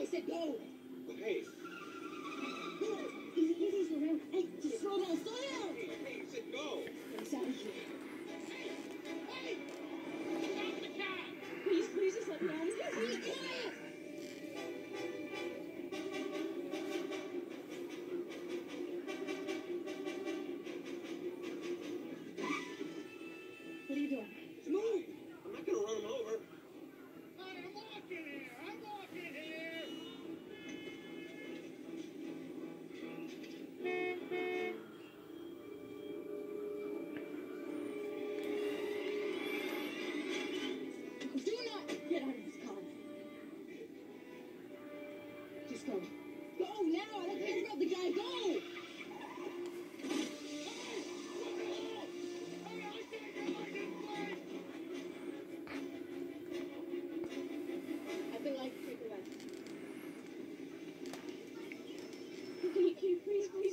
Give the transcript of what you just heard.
I said, go. Just go. Go now! I don't care about the guy. Go! Please, please.